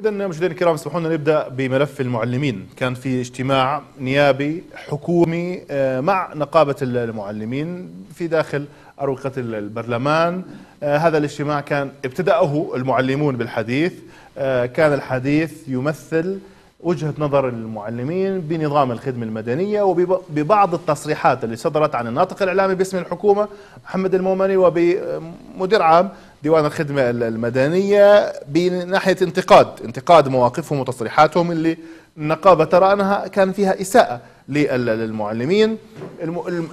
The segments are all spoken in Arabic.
إذا مشاهدينا الكرام اسمحوا لنا نبدأ بملف المعلمين، كان في اجتماع نيابي حكومي آه، مع نقابة المعلمين في داخل أروقة البرلمان، آه، هذا الاجتماع كان ابتدأه المعلمون بالحديث، آه، كان الحديث يمثل وجهة نظر المعلمين بنظام الخدمة المدنية وببعض التصريحات اللي صدرت عن الناطق الإعلامي باسم الحكومة محمد المومني وبمدير عام ديوان الخدمة المدنية بناحية انتقاد انتقاد مواقفهم وتصريحاتهم اللي النقابة ترى أنها كان فيها إساءة للمعلمين.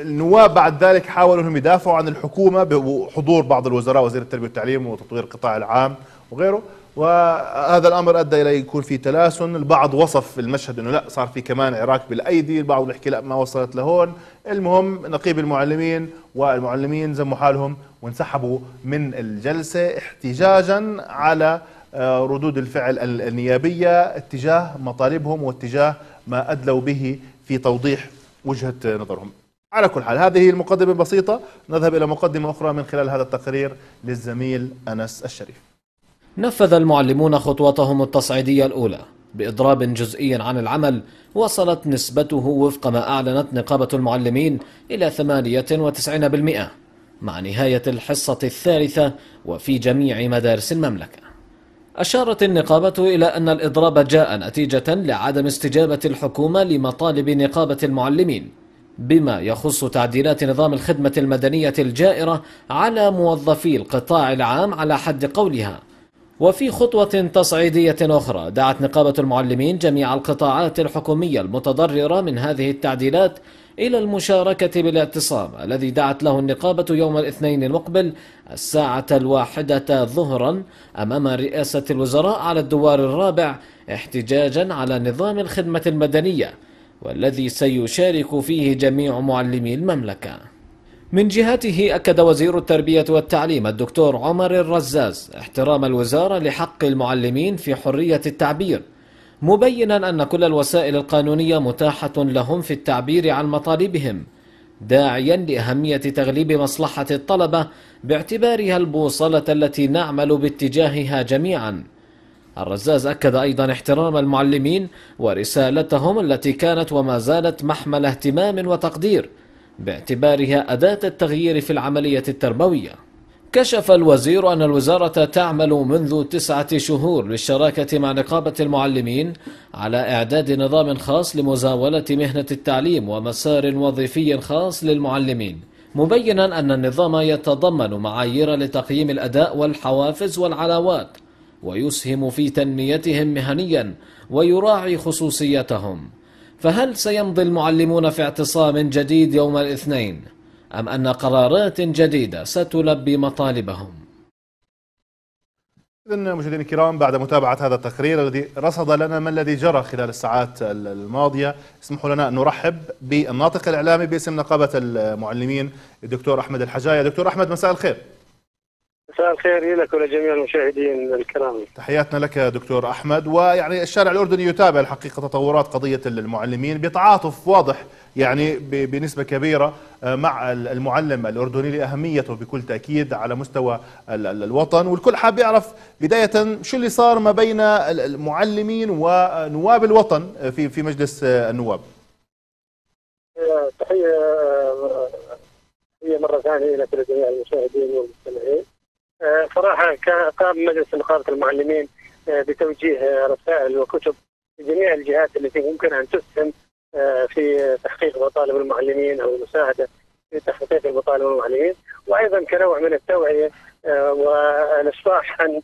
النواب بعد ذلك حاولوا أنهم يدافعوا عن الحكومة بحضور بعض الوزراء وزير التربية والتعليم وتطوير القطاع العام وغيره. وهذا الأمر أدى إلى يكون في تلاسن. البعض وصف المشهد إنه لا صار في كمان عراك بالأيدي البعض بيحكي لا ما وصلت لهون. المهم نقيب المعلمين والمعلمين زموا حالهم وانسحبوا من الجلسة احتجاجا على آه، ردود الفعل النيابية اتجاه مطالبهم واتجاه ما أدلوا به في توضيح وجهة نظرهم. على كل حال هذه المقدمة البسيطه نذهب إلى مقدمة أخرى من خلال هذا التقرير للزميل أنس الشريف. نفذ المعلمون خطوتهم التصعيدية الأولى بإضراب جزئي عن العمل وصلت نسبته وفق ما أعلنت نقابة المعلمين إلى 98% مع نهاية الحصة الثالثة وفي جميع مدارس المملكة. أشارت النقابة إلى أن الإضراب جاء نتيجة لعدم استجابة الحكومة لمطالب نقابة المعلمين بما يخص تعديلات نظام الخدمة المدنية الجائرة على موظفي القطاع العام على حد قولها. وفي خطوة تصعيدية أخرى دعت نقابة المعلمين جميع القطاعات الحكومية المتضررة من هذه التعديلات إلى المشاركة بالاعتصام الذي دعت له النقابة يوم الاثنين المقبل الساعة الواحدة ظهرا أمام رئاسة الوزراء على الدوار الرابع احتجاجا على نظام الخدمة المدنية والذي سيشارك فيه جميع معلمي المملكة. من جهته أكد وزير التربية والتعليم الدكتور عمر الرزاز احترام الوزارة لحق المعلمين في حرية التعبير مبينا أن كل الوسائل القانونية متاحة لهم في التعبير عن مطالبهم داعيا لأهمية تغليب مصلحة الطلبة باعتبارها البوصلة التي نعمل باتجاهها جميعا. الرزاز أكد أيضا احترام المعلمين ورسالتهم التي كانت وما زالت محمل اهتمام وتقدير باعتبارها أداة التغيير في العملية التربوية. كشف الوزير أن الوزارة تعمل منذ تسعة شهور للشراكة مع نقابة المعلمين على إعداد نظام خاص لمزاولة مهنة التعليم ومسار وظيفي خاص للمعلمين مبينا أن النظام يتضمن معايير لتقييم الأداء والحوافز والعلاوات ويسهم في تنميتهم مهنيا ويراعي خصوصيتهم. فهل سيمضي المعلمون في اعتصام جديد يوم الاثنين؟ أم أن قرارات جديدة ستلبي مطالبهم؟ إذا مشاهدينا الكرام بعد متابعة هذا التقرير الذي رصد لنا ما الذي جرى خلال الساعات الماضية اسمحوا لنا أن نرحب بالناطق الإعلامي باسم نقابة المعلمين الدكتور أحمد الحجاية. دكتور أحمد مساء الخير. مساء الخير لك ولجميع المشاهدين الكرام. تحياتنا لك دكتور أحمد. ويعني الشارع الأردني يتابع الحقيقة تطورات قضية المعلمين بتعاطف واضح يعني بنسبة كبيرة آه، مع المعلم الأردني لأهميته بكل تأكيد على مستوى الوطن. والكل حاب يعرف بداية شو اللي صار ما بين المعلمين ونواب الوطن في في مجلس النواب. تحية هي مرة ثانية لك ولجميع المشاهدين والمستمعين. آه، صراحة قام مجلس نقابة المعلمين آه، بتوجيه رسائل وكتب لجميع الجهات التي ممكن أن تسهم آه، في تحقيق مطالب المعلمين أو المساعده في تحقيق مطالب المعلمين وأيضا كنوع من التوعية والافصاح عن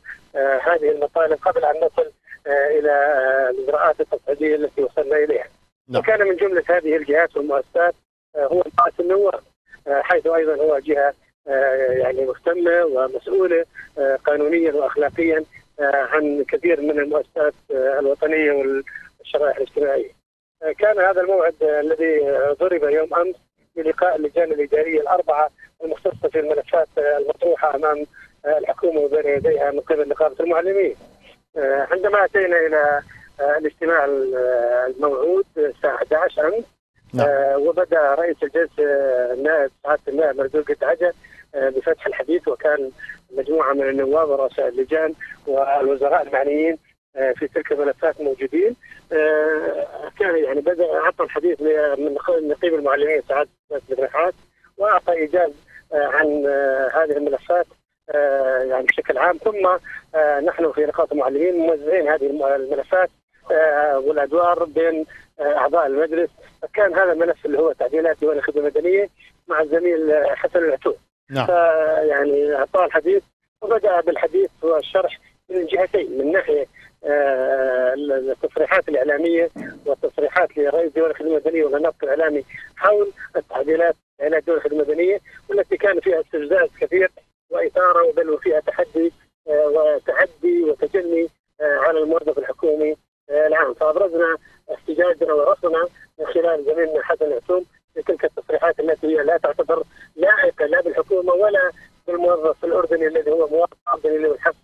هذه المطالب قبل أن نصل إلى الإجراءات التصعيديه التي وصلنا إليها. نعم. وكان من جملة هذه الجهات والمؤسسات هو رئاسه النواب حيث أيضا هو جهة آه، يعني مهتمة ومسؤولة آه، قانونيا واخلاقيا آه، عن كثير من المؤسسات الوطنية والشرائح الاجتماعية. كان هذا الموعد الذي ضرب يوم أمس بلقاء اللجان الإدارية الأربعة المختصة في الملفات المطروحة أمام الحكومة وبين يديها من قبل نقابة المعلمين. عندما أتينا إلى الاجتماع الموعود الساعة 11 أمس نعم. وبدأ رئيس الجلسة النائب سعادة النائب مرزوق الدعجه آه، بفتح الحديث وكان مجموعة من النواب ورؤساء اللجان والوزراء المعنيين في تلك الملفات موجودين. كان يعني بدا اعطى الحديث من نقيب المعلمين سعاده بن وأعطى إيجاز عن هذه الملفات يعني بشكل عام. ثم نحن في نقاط المعلمين موزعين هذه الملفات والأدوار بين أعضاء المجلس. فكان هذا الملف اللي هو تعديلات ديوان الخدمة المدنية مع الزميل حسن العتوب نعم. فيعني أعطاه الحديث وبدأ بالحديث والشرح من الجهتين من ناحية آه، التصريحات الإعلامية والتصريحات لرئيس ديوان الخدمة المدنية والناطق الإعلامي حول التعديلات على ديوان الخدمة المدنية والتي كان فيها استفزاز كثير وإثارة بل وفيها تحدي آه، وتحدي وتجني آه، على الموظف الحكومي العام. فأبرزنا احتجاجنا ورفضنا من خلال زميلنا حسن عثوم لتلك التصريحات التي هي لا تعتبر لائقة لا بالحكومة ولا بالموظف الأردني الذي هو مواطن اردني له الحق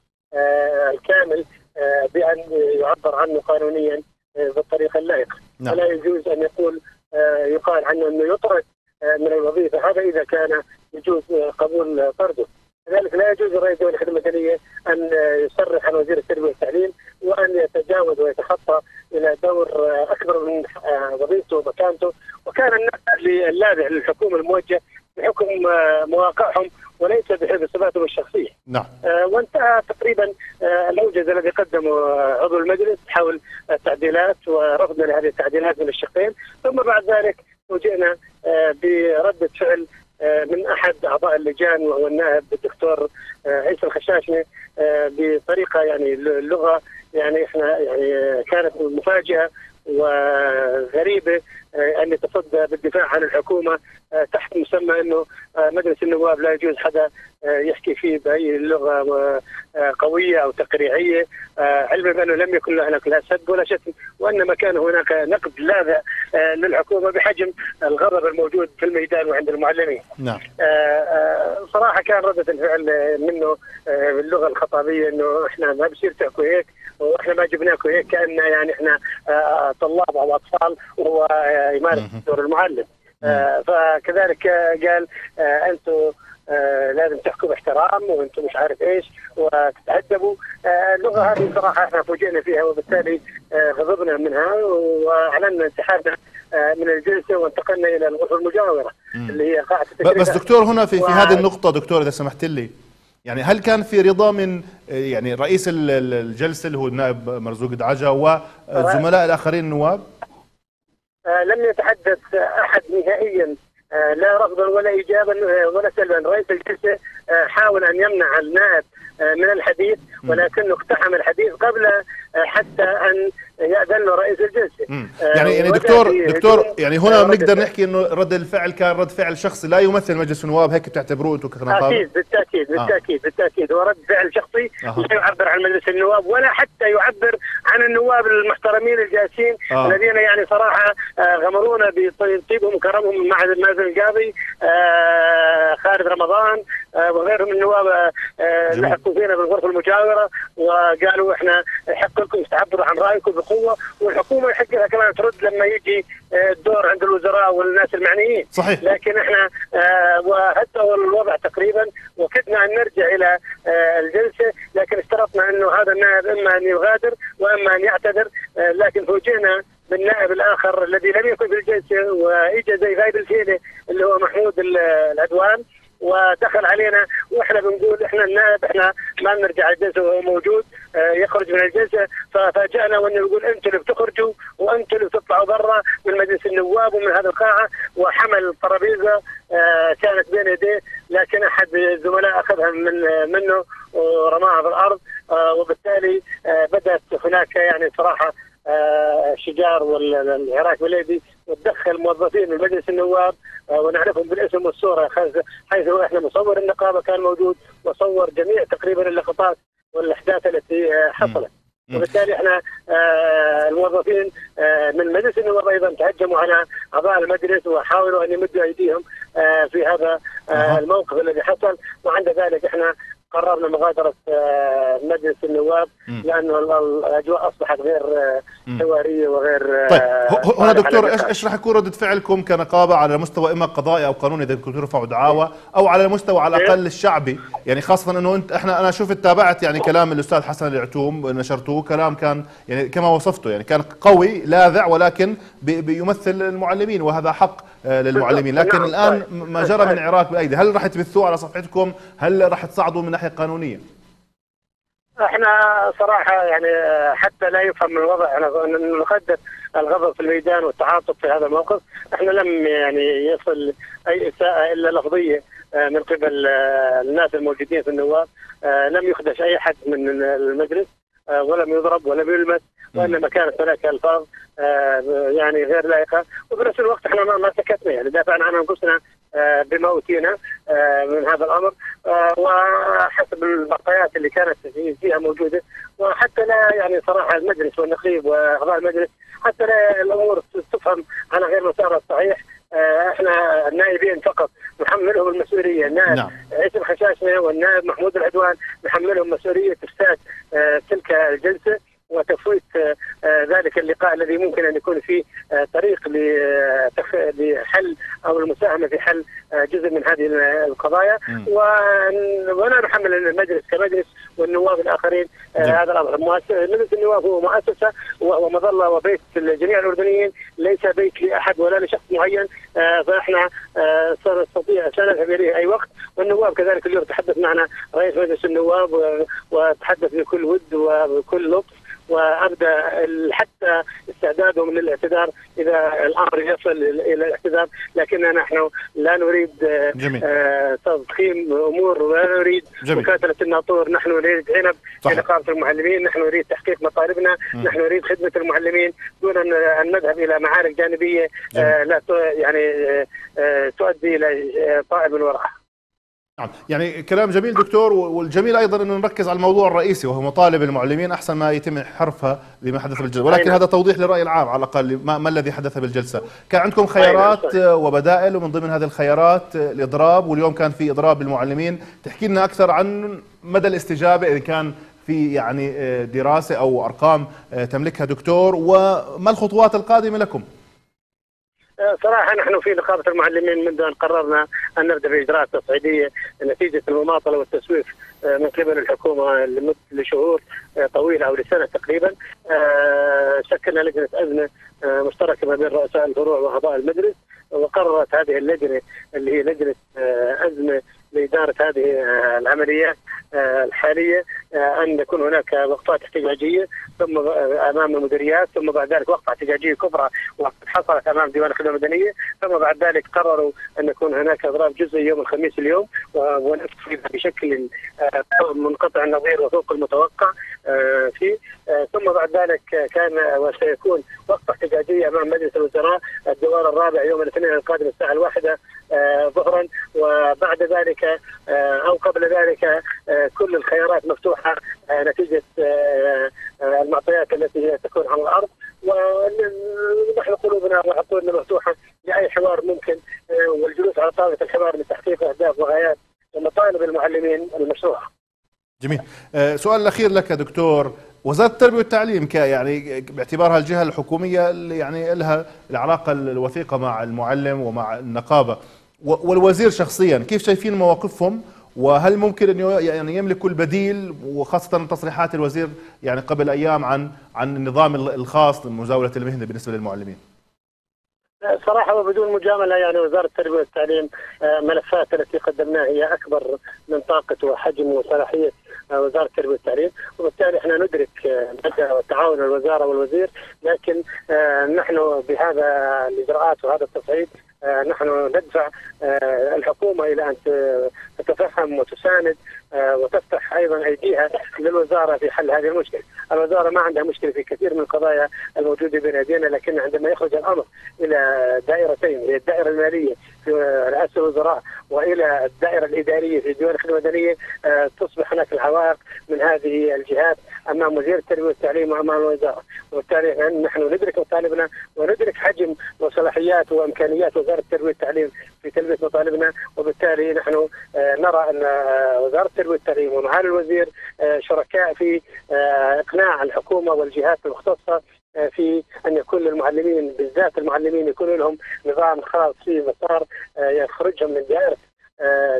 الكامل آه، بأن يعبر عنه قانونيا آه، بالطريقة اللائقة. نعم. ولا يجوز أن يقول آه، يقال عنه إنه يطرد من الوظيفة. هذا إذا كان يجوز قبول طرده لذلك لا يجوز لرئيس دولة الخدمة المدنية أن يصرح عن وزير التربية والتعليم وأن يتجاوز ويتخطى إلى دور أكبر من وظيفته ومكانته. وكان اللاذع للحكومة الموجة بحكم مواقعهم وليس بحفظ صفاتهم الشخصية. نعم. آه وانتهى تقريبا آه الاوجز الذي قدمه عضو المجلس حول التعديلات ورفضنا لهذه التعديلات من الشقين، ثم بعد ذلك فوجئنا آه برده فعل من أحد أعضاء اللجان وهو النائب الدكتور عيسى الخشاشني بطريقة يعني اللغة يعني إحنا يعني كانت مفاجئة وغريبة آه، أن يتصدى بالدفاع عن الحكومة آه، تحت مسمى إنه آه، مجلس النواب لا يجوز حدا يحكي فيه بأي لغة قوية أو تقريعية علما بأنه لم يكن له هناك لا سب ولا شتم وإنما كان هناك نقد لاذع للحكومة بحجم الغضب الموجود في الميدان وعند المعلمين. نعم. صراحة كان ردة الفعل منه باللغة الخطابية إنه إحنا ما بصير تحكوا هيك وإحنا ما جبناكم هيك كأن يعني إحنا طلاب أو أطفال وهو يمارس دور المعلم. آه، فكذلك قال آه، أنتم آه لازم تحكوا باحترام وأنتم مش عارف إيش وتتادبوا آه اللغة هذه صراحة إحنا فوجئنا فيها وبالتالي آه غضبنا منها واعلنا انسحابنا آه من الجلسة وانتقلنا إلى الغرفة المجاورة اللي هي قاعه بس دكتور هنا في, في هذه النقطة دكتور إذا سمحت لي يعني هل كان في رضا من يعني رئيس الجلسة اللي هو النائب مرزوق دعجه والزملاء الآخرين النواب؟ آه، لم يتحدث أحد نهائيا. آه، لا رفضا ولا ايجابا آه، ولا سلبا. رئيس الجلسة حاول أن يمنع النائب من الحديث ولكنه اقتحم الحديث قبل حتى أن يأذن له رئيس الجلسه يعني يعني دكتور دكتور يعني هنا بنقدر نحكي إنه رد الفعل كان رد فعل شخصي لا يمثل مجلس النواب هيك بتعتبروه أنتم كنقابه؟ أكيد بالتأكيد بالتأكيد آه. بالتأكيد هو رد فعل شخصي آه. لا يعبر عن مجلس النواب ولا حتى يعبر عن النواب المحترمين الجالسين آه. الذين يعني صراحة آه، غمرونا بطيبهم وكرمهم مع مازن القاضي آه خالد رمضان آه وغيرهم النواب آه لحقوا فينا بالغرفة المجاورة وقالوا إحنا يحق لكم تعبروا عن رأيكم بقوة والحكومة يحق لها كمان ترد لما يجي آه، الدور عند الوزراء والناس المعنيين. صحيح. لكن إحنا آه، وحتى الوضع تقريبا وكدنا أن نرجع إلى آه، الجلسة لكن اشترطنا إنه هذا النائب إما أن يغادر وإما أن يعتذر لكن فوجئنا بالنائب الآخر الذي لم يكن في الجلسة واجى زي غايب الفيلة اللي هو محمود العدوان ودخل علينا وإحنا بنقول إحنا النائب إحنا ما بنرجع الجلسة وهو موجود. آه، يخرج من الجلسه ففاجأنا وانه يقول أنتم اللي بتخرجوا وأنتم اللي بتطلعوا برا من مجلس النواب ومن هذه القاعة وحمل الترابيزه آه، كانت بين يديه لكن أحد الزملاء أخذها من منه ورماها في الأرض آه، وبالتالي بدأت هناك يعني صراحة شجار والعراق والليبي وتدخل موظفين من مجلس النواب آه، ونعرفهم بالاسم والصورة حيث إحنا مصور النقابة كان موجود وصور جميع تقريبا اللقطات والأحداث التي آه، حصلت. وبالتالي إحنا آه الموظفين آه من مجلس النواب أيضا تهجموا على أعضاء المجلس وحاولوا أن يمدوا أيديهم في هذا الموقف الذي حصل. وعند ذلك إحنا قررنا مغادرة آه، مجلس النواب لأنه الأجواء أصبحت غير آه، حوارية وغير طيب هنا دكتور إيش إيش راح يكون ردة فعلكم كنقابة على مستوى إما قضائي أو قانوني إذا كنتوا ترفعوا دعاوى أو على المستوى على الأقل إيه. الشعبي؟ يعني خاصة إنه أنت إحنا أنا شفت تابعت يعني كلام الأستاذ حسن العتوم نشرتوه كلام كان يعني كما وصفته يعني كان قوي لاذع ولكن بيمثل المعلمين وهذا حق. للمعلمين. لكن الآن طيب. ما جرى من عراك بأيدي. هل راح تبثوه على صفحتكم؟ هل راح تصعدوا من ناحية قانونية؟ إحنا صراحة يعني حتى لا يفهم الوضع. إحنا نقدر الغضب في الميدان والتعاطف في هذا الموقف. إحنا لم يعني يصل أي إساءة إلا لفظية آه، من قبل آه، الناس الموجودين في النواب. آه، لم يخدش أي حد من المجلس ولم يضرب ولم يلمس. وانما كانت هناك الفاظ يعني غير لائقة. وبنفس الوقت إحنا ما سكتنا يعني دافعنا عن أنفسنا بما اوتينا من هذا الأمر. وحسب البقايات اللي كانت فيها موجودة وحتى لا يعني صراحة المجلس والنقيب وأعضاء المجلس حتى لا الأمور تفهم على غير مسارها الصحيح. آه، إحنا النائبين فقط نحملهم المسؤولية. النائب نعم. عيسى الخشاشنه والنائب محمود العدوان نحملهم مسؤولية افساد آه، تلك الجلسة. وتفويت آه، ذلك اللقاء الذي ممكن أن يكون فيه طريق لحل أو المساهمة في حل جزء من هذه القضايا. وأنا نحمل المجلس كمجلس والنواب الآخرين هذا الأمر. مجلس النواب هو مؤسسة ومظلة وبيت لجميع الأردنيين. ليس بيت لأحد ولا لشخص معين آه، فإحنا آه، سنستطيع سنذهب اليه أي وقت. والنواب كذلك اليوم تحدث معنا رئيس مجلس النواب وتحدث بكل ود وبكل لطف. وأبدأ حتى استعدادهم للاعتذار إذا الأمر يصل إلى الاعتذار. لكننا نحن لا نريد جميل. آه، تضخيم أمور ولا نريد مكاتله الناطور. نحن نريد عنب في نقابة المعلمين. نحن نريد تحقيق مطالبنا. م. نحن نريد خدمة المعلمين دون ان نذهب إلى معارك جانبية آه، لا يعني آه، تؤدي إلى طائر من وراءها نعم. يعني كلام جميل دكتور والجميل أيضا انه نركز على الموضوع الرئيسي وهو مطالب المعلمين أحسن ما يتم حرفها لما حدث بالجلسة. ولكن هذا توضيح للرأي العام على الأقل ما, ما الذي حدث بالجلسة. كان عندكم خيارات وبدائل ومن ضمن هذه الخيارات الإضراب واليوم كان في إضراب للمعلمين تحكي لنا أكثر عن مدى الاستجابة إذا كان في يعني دراسة أو أرقام تملكها دكتور وما الخطوات القادمة لكم؟ صراحة نحن في نقابة المعلمين منذ أن قررنا أن نبدأ بإجراءات تصعيدية. نتيجة المماطلة والتسويف آه، من قبل الحكومة لشهور آه، طويلة أو لسنة تقريبا. آه، شكلنا لجنة أزمة مشتركة ما بين رؤساء الفروع وأعضاء المجلس وقررت هذه اللجنة اللي هي لجنة أزمة لإدارة هذه العمليات الحالية أن يكون هناك وقفات احتجاجية. ثم أمام المديريات ثم بعد ذلك وقفه احتجاجية كبرى وقد حصلت أمام ديوان الخدمة المدنية ثم بعد ذلك قرروا أن يكون هناك إضراب جزئي يوم الخميس اليوم ونفذ بشكل آه، منقطع النظير وفوق المتوقع آه، فيه. آه، ثم بعد ذلك كان وسيكون وقفه احتجاجية أمام مجلس الوزراء الدوار الرابع يوم الاثنين القادم الساعة الواحدة ظهرا. وبعد ذلك أو قبل ذلك كل الخيارات مفتوحة نتيجة المعطيات التي تكون على الأرض ونحن قلوبنا وعقولنا مفتوحة لأي حوار ممكن آه، والجلوس على طاولة الحوار لتحقيق أهداف وغايات ومطالب المعلمين المشروعة. جميل. آه، سؤال الأخير لك دكتور وزارة التربية والتعليم ك يعني باعتبارها الجهة الحكومية اللي يعني لها العلاقة الوثيقة مع المعلم ومع النقابة والوزير شخصيا كيف شايفين مواقفهم وهل ممكن إنه يعني يملكوا البديل وخاصة تصريحات الوزير يعني قبل أيام عن عن النظام الخاص لمزاولة المهنة بالنسبة للمعلمين؟ صراحة وبدون مجاملة يعني وزارة التربية والتعليم آه، ملفات التي قدمناها هي أكبر من طاقة وحجم وصلاحية آه، وزارة التربية والتعليم وبالتالي إحنا ندرك آه، مدى تعاون الوزارة والوزير لكن نحن بهذا الإجراءات وهذا التصعيد نحن ندفع الحكومة إلى أن تتفهم وتساند آه، وتفتح أيضا أيديها للوزارة في حل هذه المشكلة، الوزارة ما عندها مشكلة في كثير من القضايا الموجودة بين ايدينا لكن عندما يخرج الأمر إلى دائرتين هي الدائرة المالية في رئاسة الوزراء وإلى الدائرة الإدارية في ديوان الخدمة المدنية آه، تصبح هناك العوائق من هذه الجهات أمام وزير التربية والتعليم وأمام الوزارة، وبالتالي نحن ندرك مطالبنا وندرك حجم وصلاحيات وإمكانيات وزارة التربية والتعليم في تلبيه مطالبنا وبالتالي نحن آه، نرى أن وزارة التربية والتعليم ومعالي الوزير شركاء في إقناع الحكومة والجهات المختصة في أن يكون للمعلمين بالذات المعلمين يكون لهم نظام خاص في مسار يخرجهم من دائرة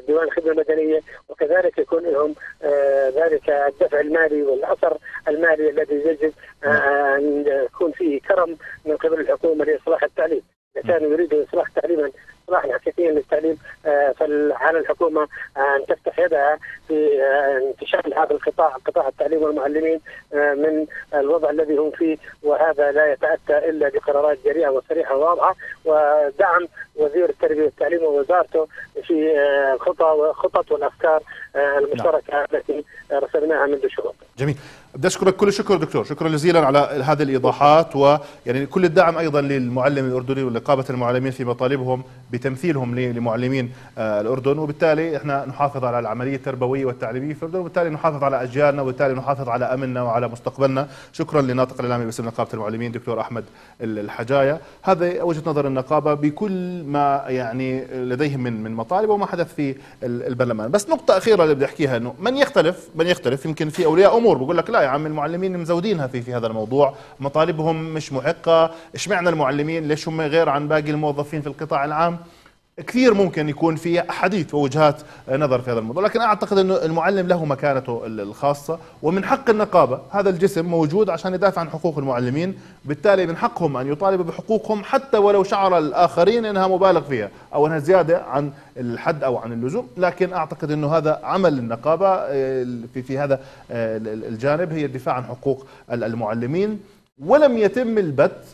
ديوان الخدمة المدنية وكذلك يكون لهم ذلك الدفع المالي والأثر المالي الذي يجب أن يكون فيه كرم من قبل الحكومة لإصلاح التعليم. إذا كانوا يريدوا إصلاح تعليما اصلاحا حقيقيا للتعليم فعلى الحكومة أن تفتح يدها في انتشال هذا القطاع قطاع التعليم والمعلمين من الوضع الذي هم فيه وهذا لا يتأتى إلا بقرارات جريئة وصريحة وواضحة ودعم وزير التربية والتعليم ووزارته في خطط والأفكار المشتركه نعم. التي رسمناها منذ شهور. جميل. بدي أشكرك كل الشكر دكتور شكرا جزيلا على هذه الإيضاحات ويعني كل الدعم أيضا للمعلم الأردني ونقابه المعلمين في مطالبهم بتمثيلهم لمعلمين آه، الأردن. وبالتالي إحنا نحافظ على العملية التربوية والتعليمية في الأردن وبالتالي نحافظ على أجيالنا وبالتالي نحافظ على أمننا وعلى مستقبلنا. شكرا للناطق الإعلامي باسم نقابة المعلمين دكتور أحمد الحجاية. هذا وجهة نظر النقابة بكل ما يعني لديهم من من مطالب وما حدث في البرلمان. بس نقطة أخيرة اللي بدي أحكيها إنه من يختلف؟ من يختلف؟ يمكن في أولياء أمور بقول لك لا. يا عم المعلمين مزودينها في في هذا الموضوع. مطالبهم مش محقة. اشمعنى المعلمين؟ ليش هم غير عن باقي الموظفين في القطاع العام؟ كثير ممكن يكون في حديث ووجهات نظر في هذا الموضوع لكن أعتقد إنه المعلم له مكانته الخاصة ومن حق النقابة هذا الجسم موجود عشان يدافع عن حقوق المعلمين بالتالي من حقهم أن يطالبوا بحقوقهم حتى ولو شعر الآخرين إنها مبالغ فيها أو إنها زيادة عن الحد أو عن اللزوم لكن أعتقد إنه هذا عمل النقابة آه، في في هذا آه، الجانب هي الدفاع عن حقوق المعلمين. ولم يتم البت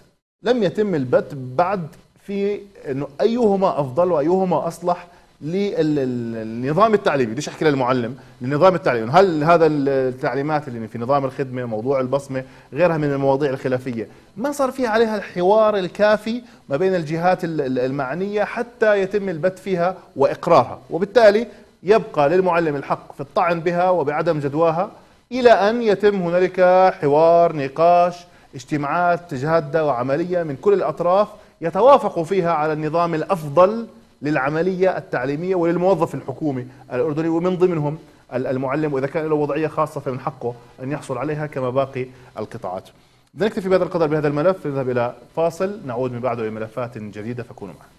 لم يتم البت بعد في إنه أيهما أفضل وأيهما أصلح للنظام التعليمي. بديش أحكي للمعلم للنظام التعليمي هل هذا التعليمات اللي في نظام الخدمة موضوع البصمة غيرها من المواضيع الخلافية ما صار فيها عليها الحوار الكافي ما بين الجهات المعنية حتى يتم البت فيها وإقرارها؟ وبالتالي يبقى للمعلم الحق في الطعن بها وبعدم جدواها إلى أن يتم هنالك حوار نقاش اجتماعات جاده وعملية من كل الأطراف يتوافقوا فيها على النظام الأفضل للعملية التعليمية وللموظف الحكومي الأردني ومن ضمنهم المعلم وإذا كان له وضعية خاصة فمن حقه أن يحصل عليها كما باقي القطاعات. نكتفي بهذا القدر بهذا الملف نذهب إلى فاصل نعود من بعده إلى ملفات جديدة فكونوا معنا.